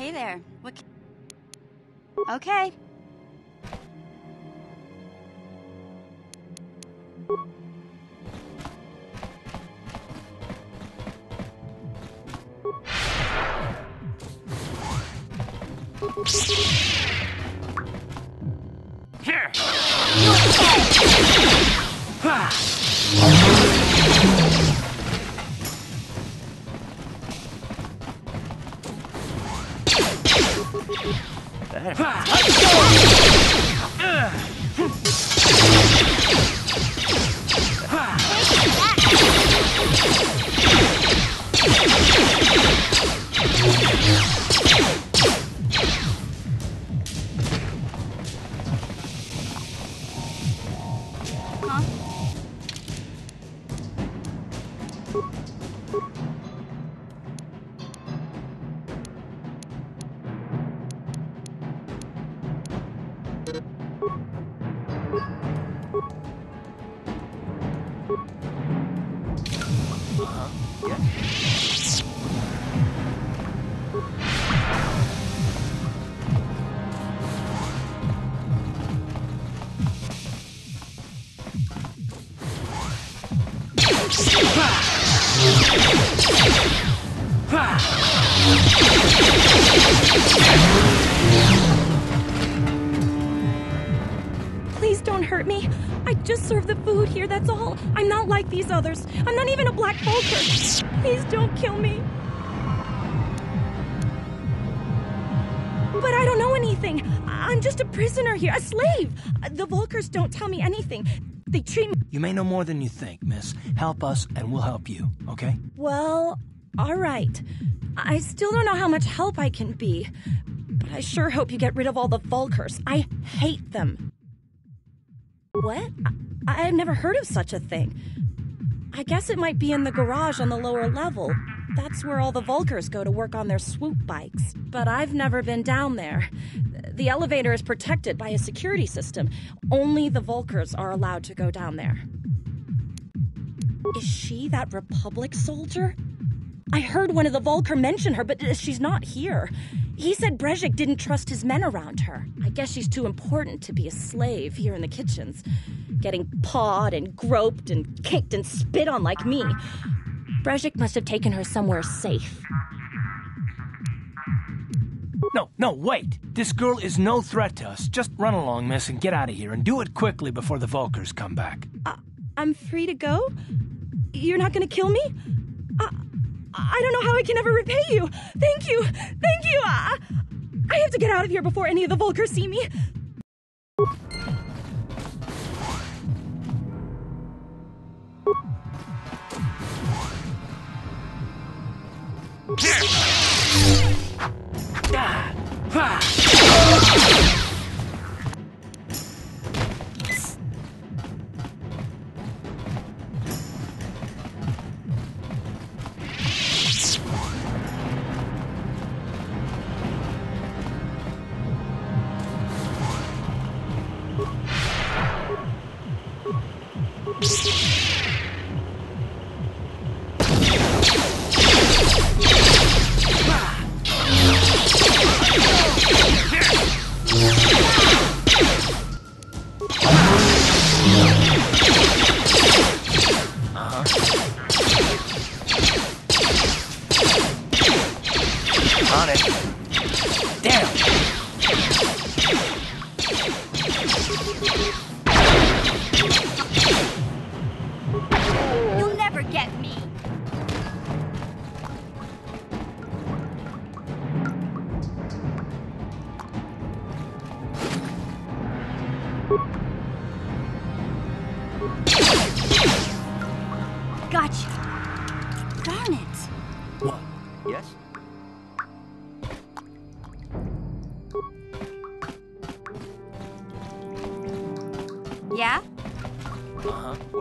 Hey there. What? Okay. Hurt me. I just serve the food here, that's all. I'm not like these others. I'm not even a black Vulkar. Please don't kill me. But I don't know anything. I'm just a prisoner here, a slave. The Vulkars don't tell me anything. They treat me. You may know more than you think, miss. Help us, and we'll help you, okay? Well, all right. I still don't know how much help I can be. But I sure hope you get rid of all the Vulkars. I hate them. What? I- I've never heard of such a thing. I guess it might be in the garage on the lower level. That's where all the Vulkars go to work on their swoop bikes. But I've never been down there. The elevator is protected by a security system. Only the Vulkars are allowed to go down there. Is she that Republic soldier? I heard one of the Vulkar mention her, but uh, she's not here. He said Brejik didn't trust his men around her. I guess she's too important to be a slave here in the kitchens, getting pawed and groped and kicked and spit on like me. Brejik must have taken her somewhere safe. No, no, wait. This girl is no threat to us. Just run along, miss, and get out of here, and do it quickly before the Vulkars come back. I'm free to go? You're not gonna kill me? I, I don't know how I can ever repay you. Thank you. Thank you. I, I have to get out of here before any of the Vulkars see me. On it.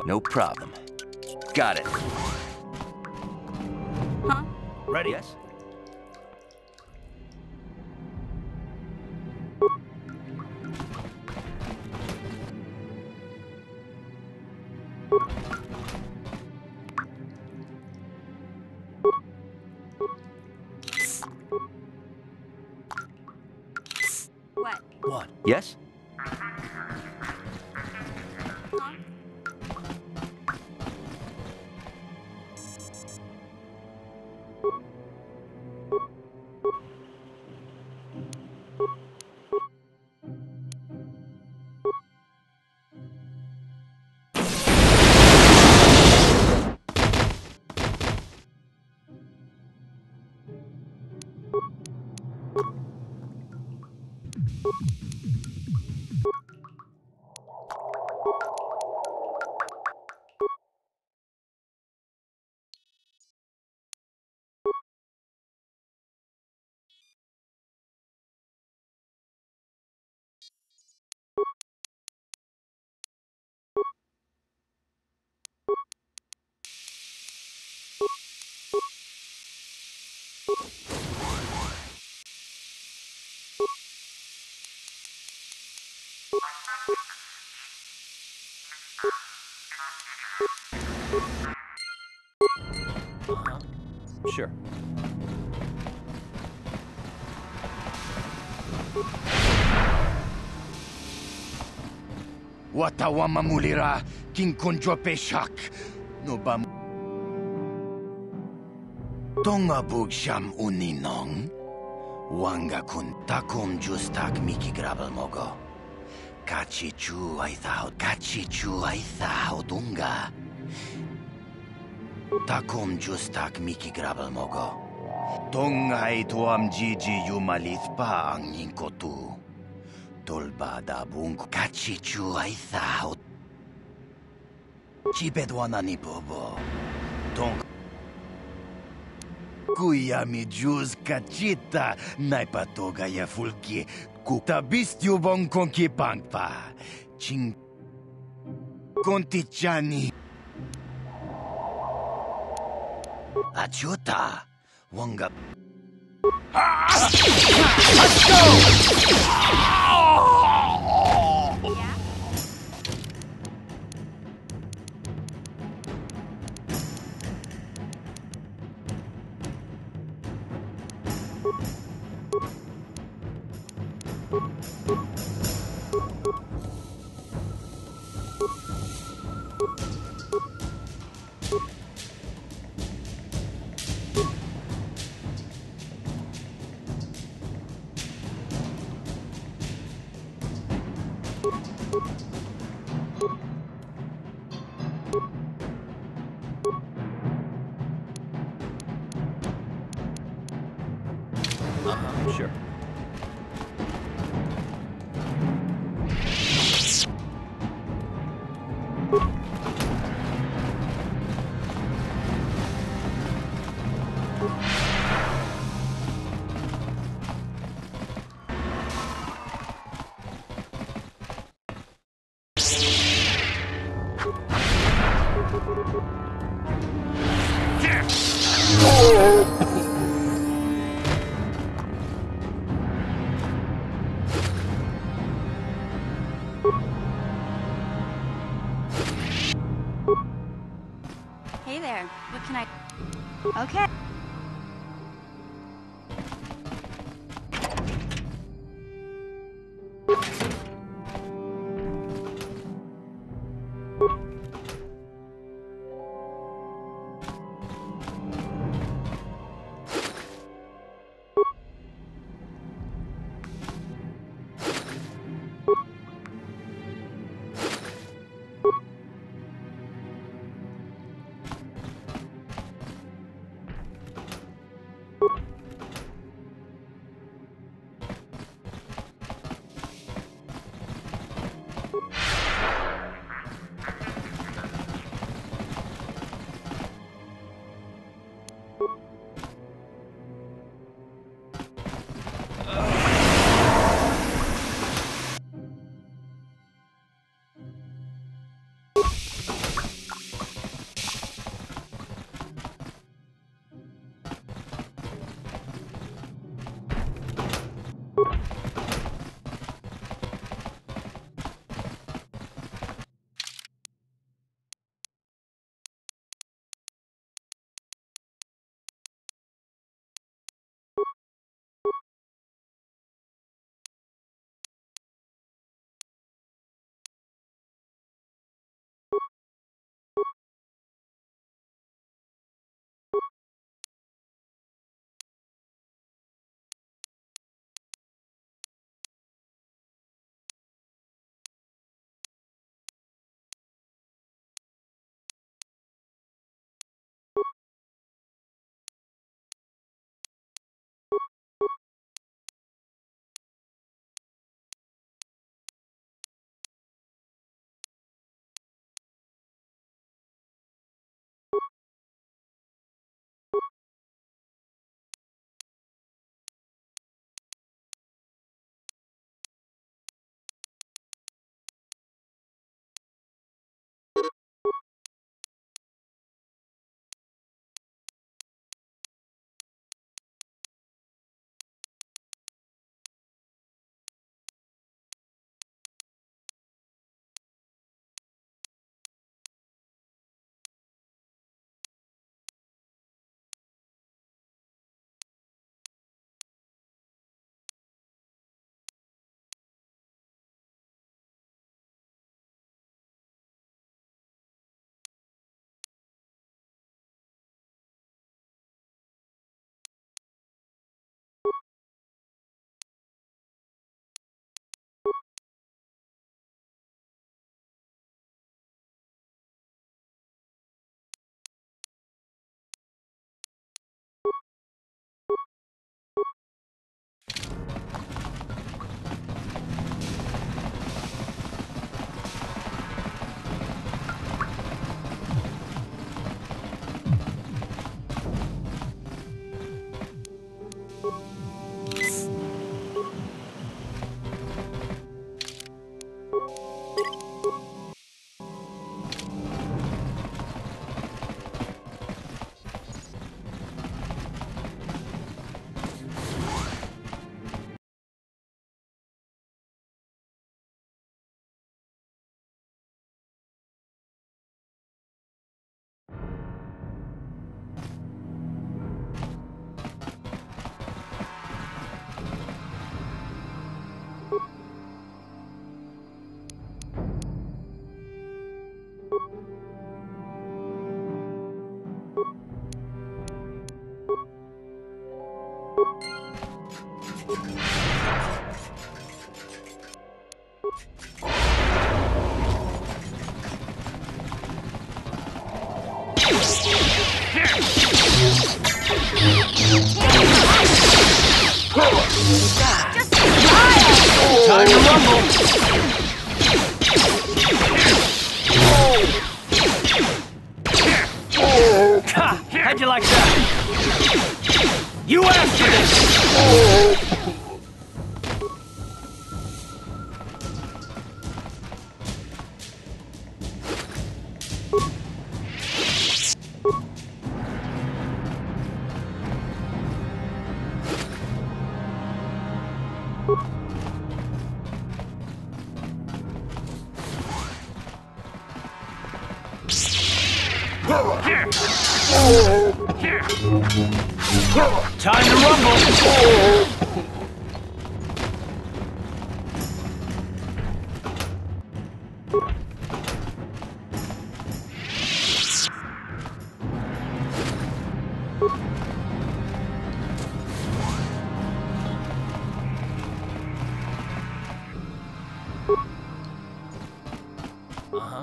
No problem. Got it. Huh? Ready? Yes? Sure. Watawama mulira kinkonjo peshak. No bam. Tonga bugsham uninong. Wanga kun takom justak miki grabel mogo. Kachichu ay thao, kachichu ay thao dunga. Takom justak miki grabel mogo. Tonga ay tuam jiji yumalith pa ang ninkotu. Tolba da bunk kachichu ay thao. Chipedwana ni bobo. Tong Kuya mi juz kachita naipatoga ya fulki kutabistyu bon konki pangpa. Ching kontichani. Achuta wanga Yeah? Ah!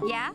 Yeah?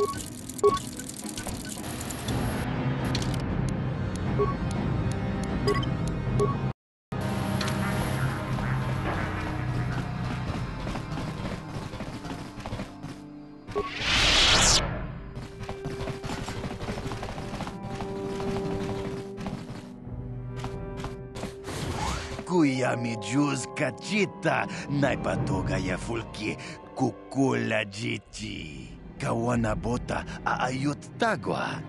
Kuya mi juz kachita naipatoga ya fulki kukula jichi. Kawana bota aayot tagwa.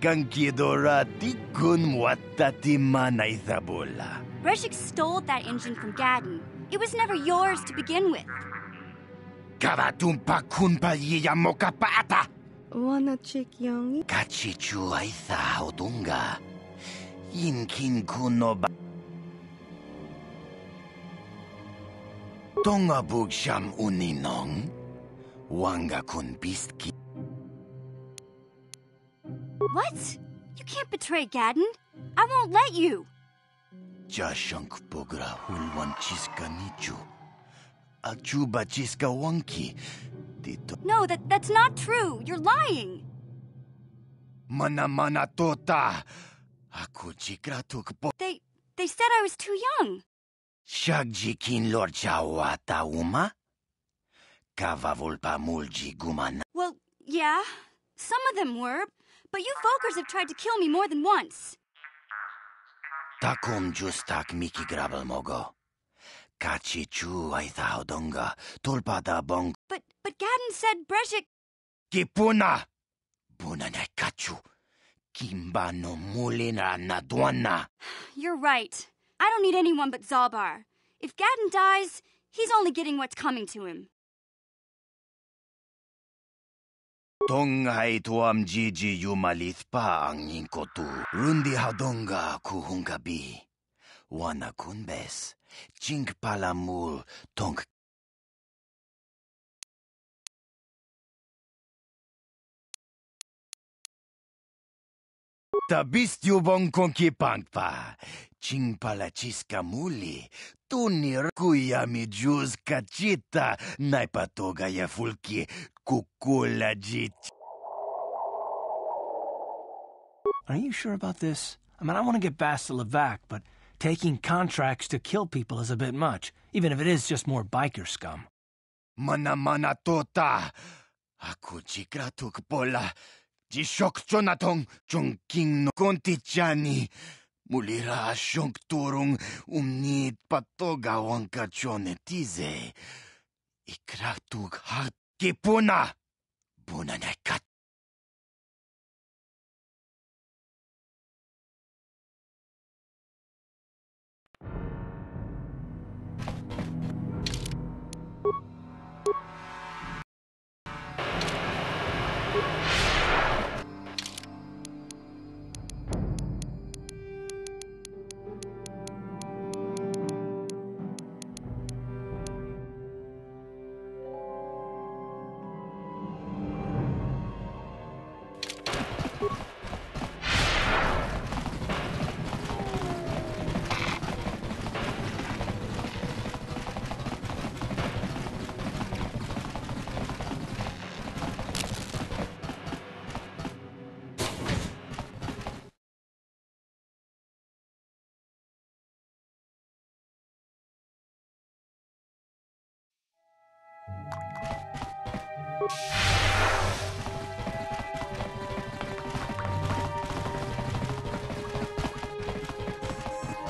Kankidora tikun mwatatima na ithabola. Brejik stole that engine from Gadon. It was never yours to begin with. Kavatumpa kun palyiya mokapata. Wanna chick young? Kachichu aitha odunga. Inkin kuno ba. Tonga bugsham uninong. Wanga kun bistki. What? You can't betray Gadon. I won't let you. Jashank bogra hulwan chiska nichu. Achuba chiska wanki. No, that that's not true. You're lying. mana mana tota. Aku chikratuk po. They they said I was too young. Shagjikin lord chawata uma. Kava volpa mulji gumana. Well, yeah. Some of them were, but you Vulkars have tried to kill me more than once. Takum justak miki grabel mogo. Kachi chu aitha odonga. Tolpada bong. But but Gadon said Brejik Kipuna! Buna na kachu. Kimba no mulina na duana. You're right. I don't need anyone but Zaalbar. If Gadon dies, he's only getting what's coming to him. Tonghai tuam jiji yumalith pa ang ningkotu. Rundi hadonga kuhungabi. Wana kunbes. Chink palamul tong Tabist yubong konki pangpa. Ching pala chiska muli. Tunir kuya mi juz kachita. Naipatoga ya fulki Are you sure about this? I mean, I want to get Bastila back, but taking contracts to kill people is a bit much, even if it is just more biker scum. Mana mana tota. Aku chikratuk pola. Jishok chonatong chongking no konti chani. Mulira shonk turung umnit patoga wanka chonetize. Ikratuk hat Chipuna! Bună necat!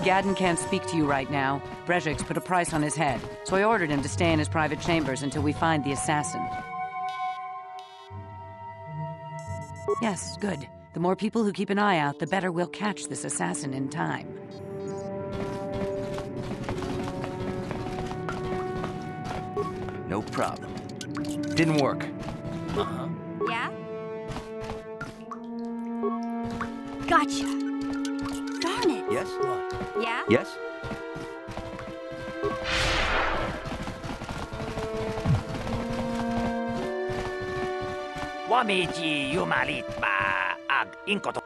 Gadon can't speak to you right now. Brejik's put a price on his head, so I ordered him to stay in his private chambers until we find the assassin. Yes, good. The more people who keep an eye out, the better we'll catch this assassin in time. No problem. Didn't work. Uh-huh. Yeah? Gotcha. Yeah? Yes? Wamiji yumalit ba ag inkoto.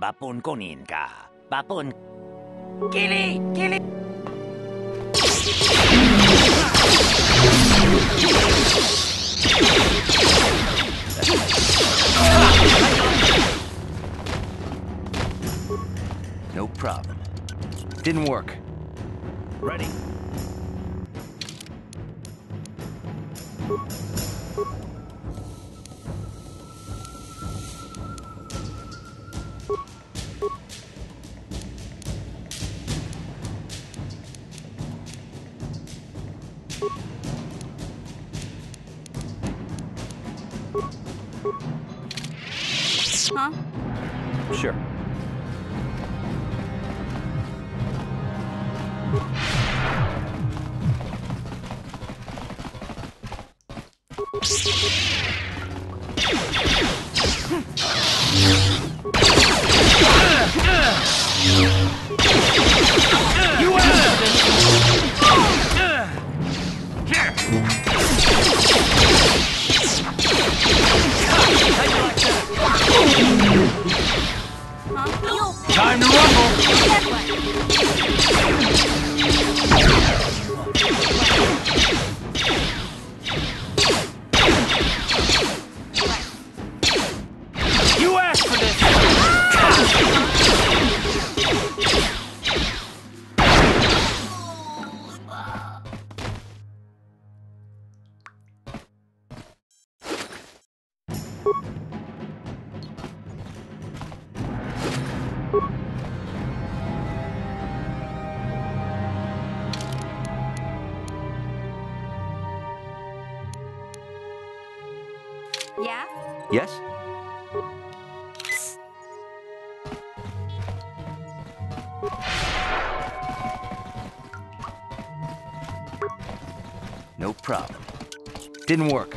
Bapun konin ka. Bapun... Kili! Kili! Ah! No problem. Didn't work. Ready? Didn't work.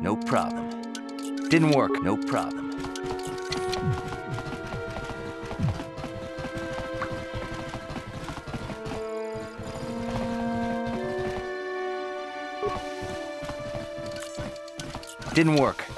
No problem. Didn't work. No problem. Didn't work.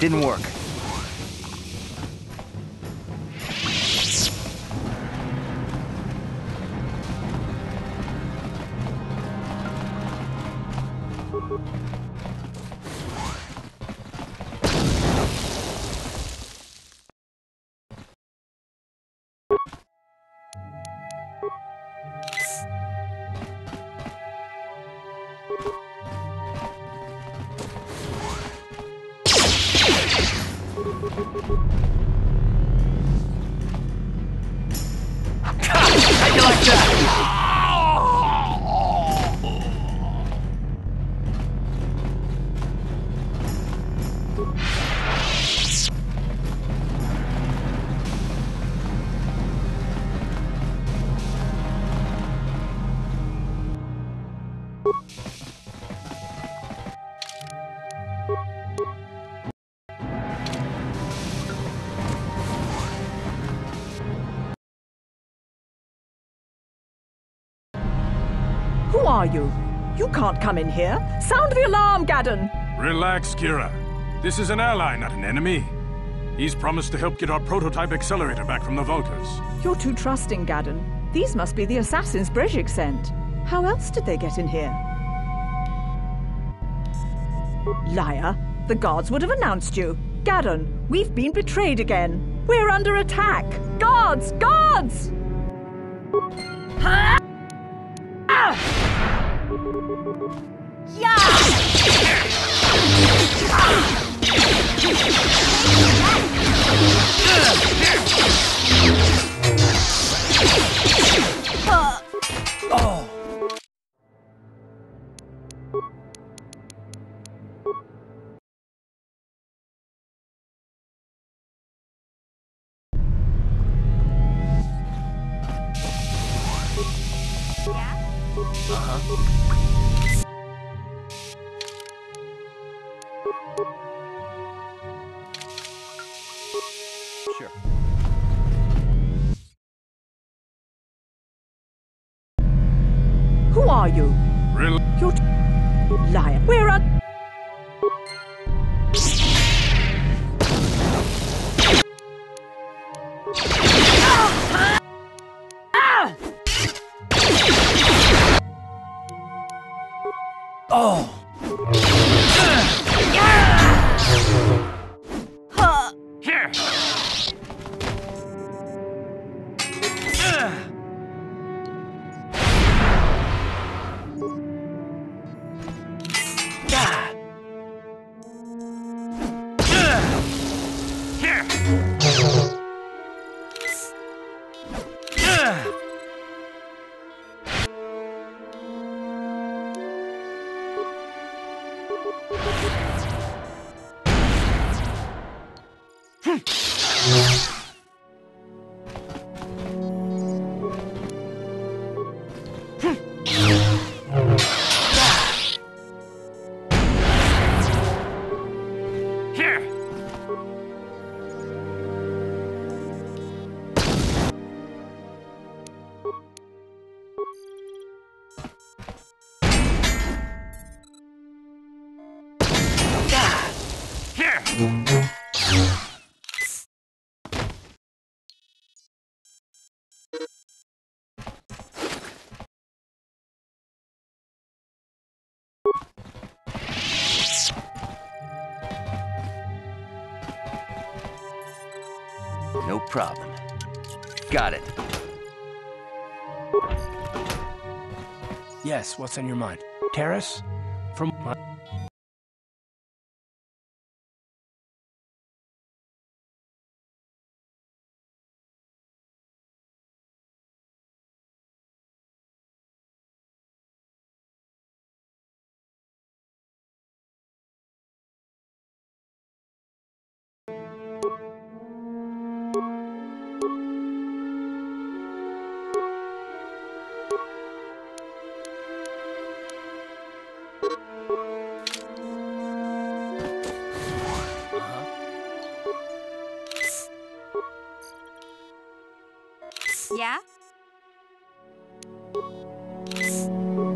Didn't work. How you like that? Are you? You can't come in here. Sound the alarm, Gadon. Relax, Kira. This is an ally, not an enemy. He's promised to help get our prototype accelerator back from the Vulkars. You're too trusting, Gadon. These must be the assassins Brejik sent. How else did they get in here? Liar. The guards would have announced you. Gadon, we've been betrayed again. We're under attack. Guards! Guards! Sure. Problem. Got it. Yes, what's on your mind? Terrace? From. Sure.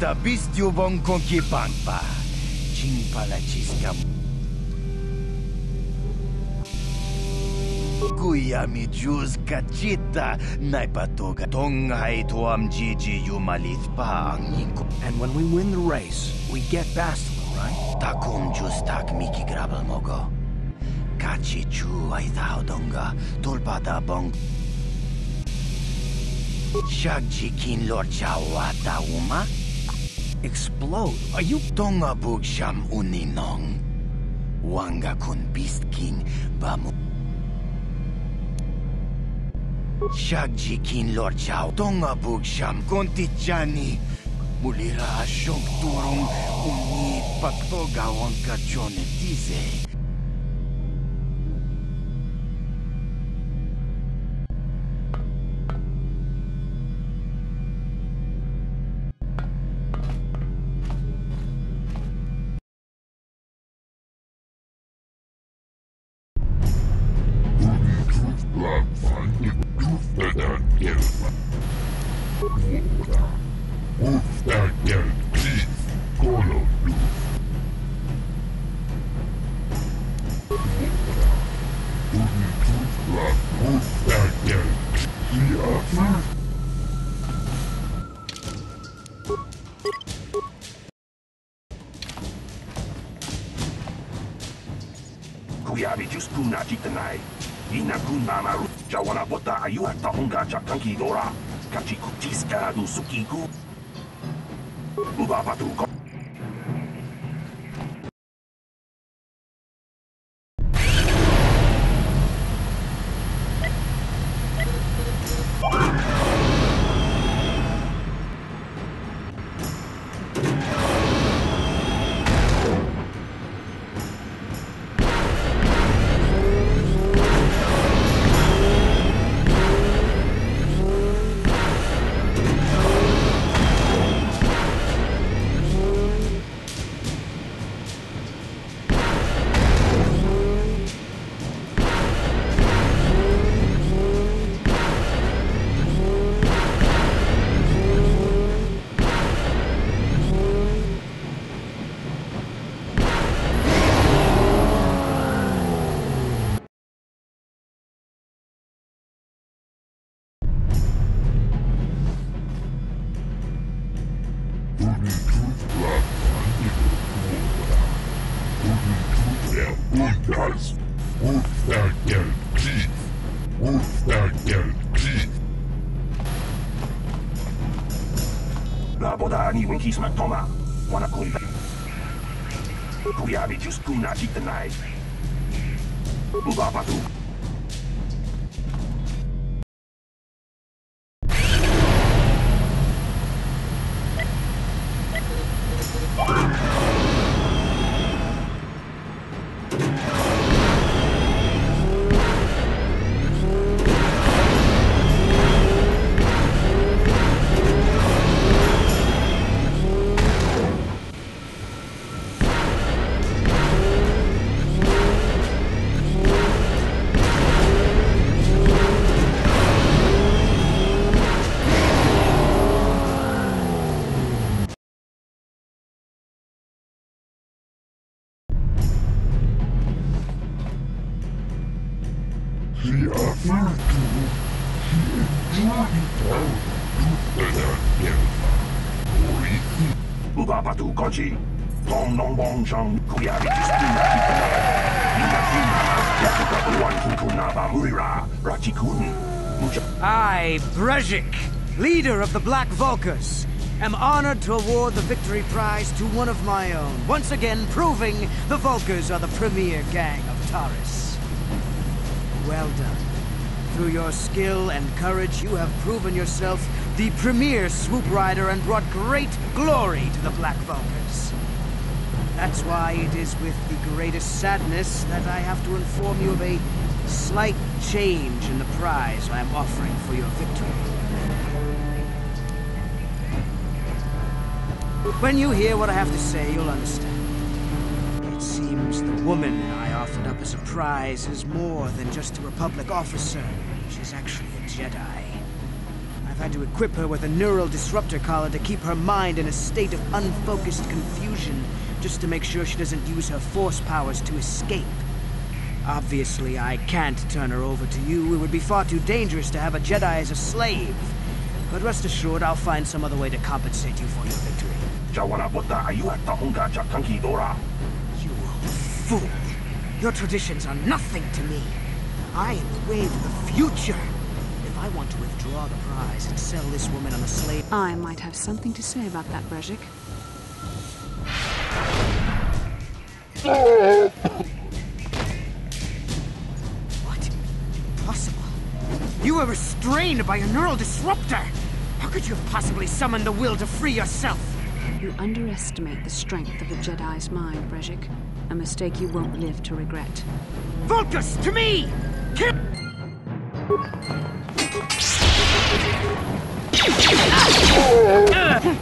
Chita bistyu bong konki pangpa. Chingpala chiska Kuya mi juz kachita naipatoga tonghai tuam jiji yumalith pa ang. And when we win the race, we get Bastila, right? Takum juz tak miki grabal mogo. Kachi chu ay thao donga tulpada bong. Shagji kin lor chawata uma. Explode? Are you... Tonga sham uninong. Wanga kun beast king bamu. Shagji kin lor chaw. Tonga konti chani. Mulira asyong turong uni pagtoga wangka chone macam kaki dora, kaki kutiska do sukiku. Jus kuna jitanai. Nong bong shang kuyabi jus kuna jitanai. Ina kuna. Yakuka uwan kukuna murira. Rachikun. Mucha. I, Brejik, leader of the Black Vulkars, am honored to award the victory prize to one of my own, once again proving the Vulkars are the premier gang of Taris. Well done. Through your skill and courage, you have proven yourself the premier swoop rider and brought great glory to the Black Vulkars. That's why it is with the greatest sadness that I have to inform you of a slight change in the prize I am offering for your victory. When you hear what I have to say, you'll understand. It seems the woman I offered up as a prize is more than just a Republic officer. She's actually a Jedi. Had to equip her with a neural disruptor collar to keep her mind in a state of unfocused confusion, just to make sure she doesn't use her force powers to escape. Obviously, I can't turn her over to you. It would be far too dangerous to have a Jedi as a slave. But rest assured, I'll find some other way to compensate you for your victory. Jawanapota ayuata unga chakanki dora. You fool! Your traditions are nothing to me. I am the way to the future. Want to withdraw the prize and sell this woman on a slave... I might have something to say about that, Brejik. What? Impossible. You were restrained by a neural disruptor! How could you have possibly summoned the will to free yourself? You underestimate the strength of the Jedi's mind, Brejik. A mistake you won't live to regret. Vulkars, to me! Kill... Kuyami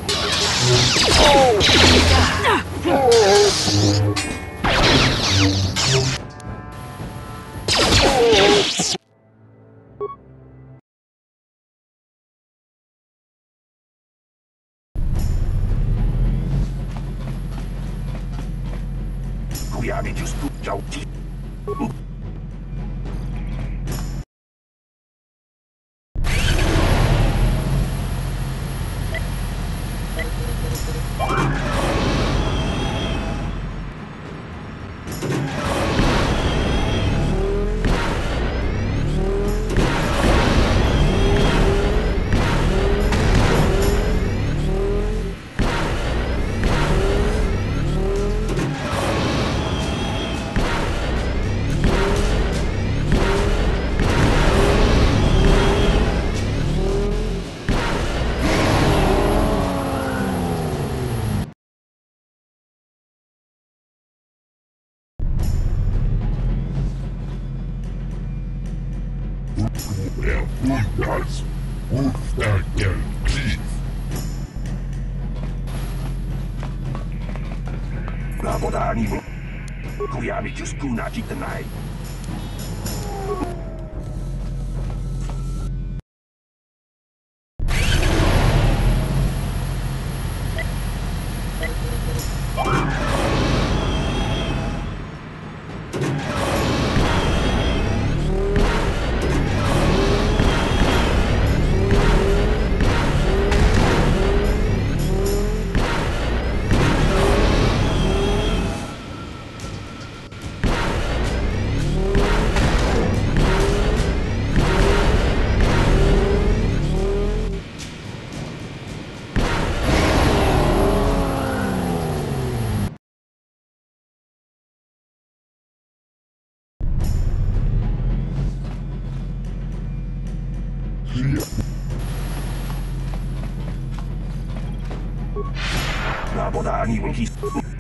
Rabodani when he's Babadu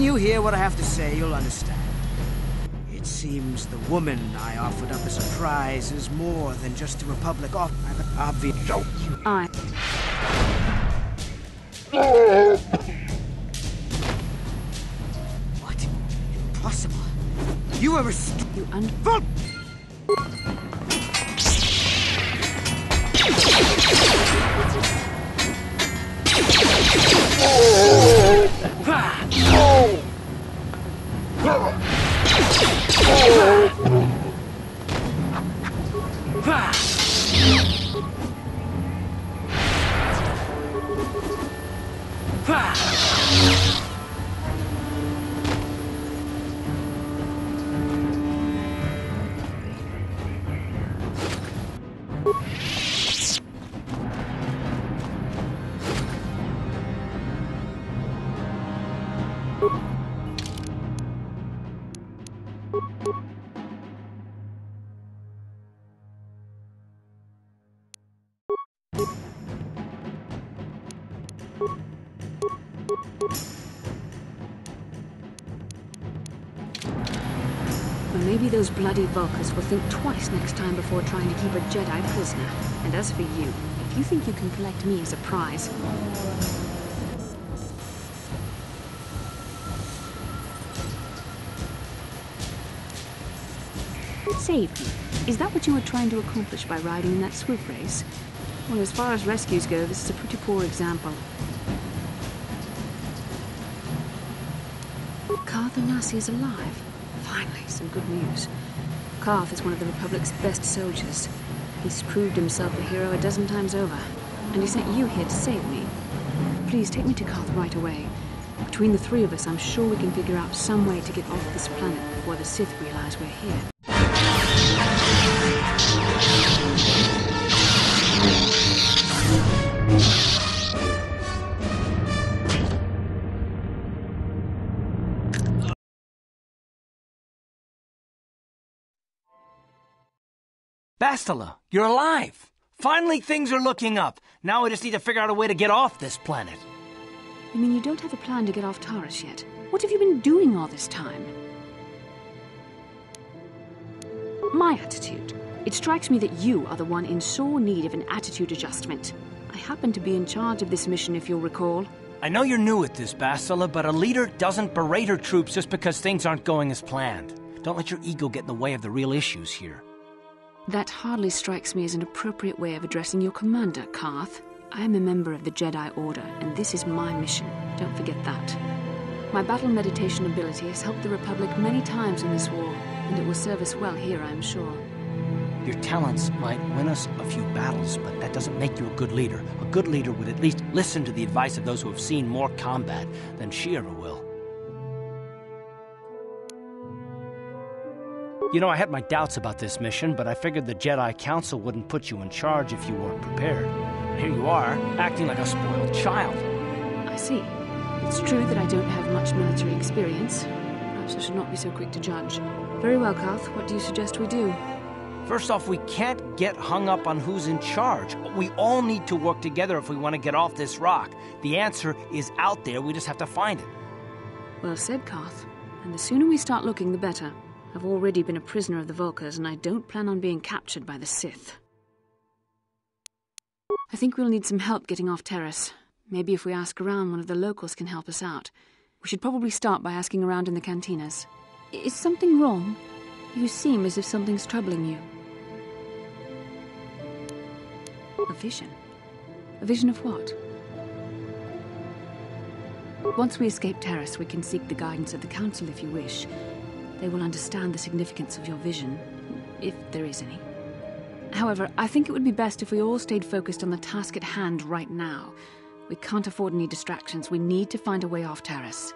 When you hear what I have to say, you'll understand. It seems the woman I offered up as a prize is more than just a Republic off. Obvious. I. what? Impossible. You were rest- You unfold. oh. Europe. Will think twice next time before trying to keep a Jedi prisoner. And as for you, if you think you can collect me as a prize, Save me. Is that what you were trying to accomplish by riding in that swoop race? Well, as far as rescues go, this is a pretty poor example. Carth Onasi is alive. Finally, some good news. Carth is one of the Republic's best soldiers. He's proved himself a hero a dozen times over. And he sent you here to save me. Please take me to Carth right away. Between the three of us, I'm sure we can figure out some way to get off this planet before the Sith realize we're here. Bastila, you're alive! Finally, things are looking up. Now we just need to figure out a way to get off this planet. You mean you don't have a plan to get off Taris yet? What have you been doing all this time? My attitude. It strikes me that you are the one in sore need of an attitude adjustment. I happen to be in charge of this mission, if you'll recall. I know you're new at this, Bastila, but a leader doesn't berate her troops just because things aren't going as planned. Don't let your ego get in the way of the real issues here. That hardly strikes me as an appropriate way of addressing your commander, Carth. I am a member of the Jedi Order, and this is my mission. Don't forget that. My battle meditation ability has helped the Republic many times in this war, and it will serve us well here, I am sure. Your talents might win us a few battles, but that doesn't make you a good leader. A good leader would at least listen to the advice of those who have seen more combat than ever will. You know, I had my doubts about this mission, but I figured the Jedi Council wouldn't put you in charge if you weren't prepared. And here you are, acting like a spoiled child. I see. It's true that I don't have much military experience. Perhaps I should not be so quick to judge. Very well, Carth. What do you suggest we do? First off, we can't get hung up on who's in charge. We all need to work together if we want to get off this rock. The answer is out there, we just have to find it. Well said, Carth. And the sooner we start looking, the better. I've already been a prisoner of the Vulkars, and I don't plan on being captured by the Sith. I think we'll need some help getting off Taris. Maybe if we ask around, one of the locals can help us out. We should probably start by asking around in the cantinas. Is something wrong? You seem as if something's troubling you. A vision? A vision of what? Once we escape Taris, we can seek the guidance of the Council if you wish. They will understand the significance of your vision, if there is any. However, I think it would be best if we all stayed focused on the task at hand right now. We can't afford any distractions. We need to find a way off Taris.